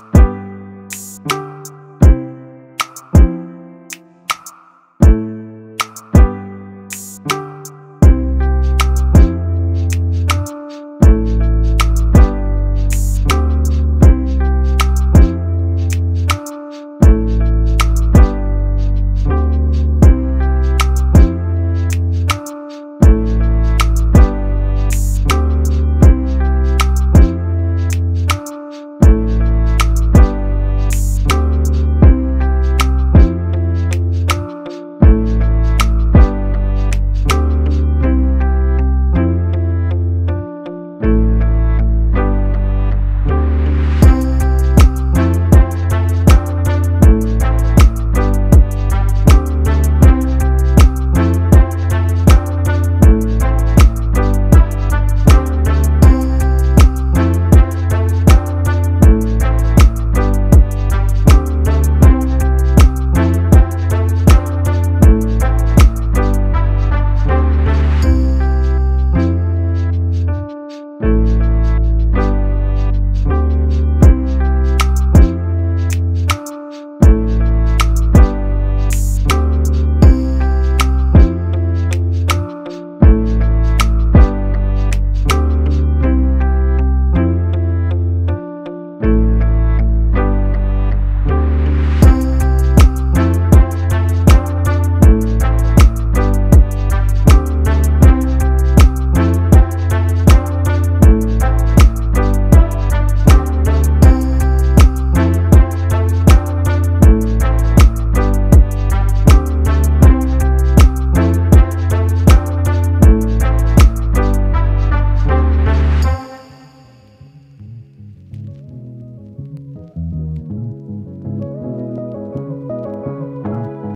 Peace.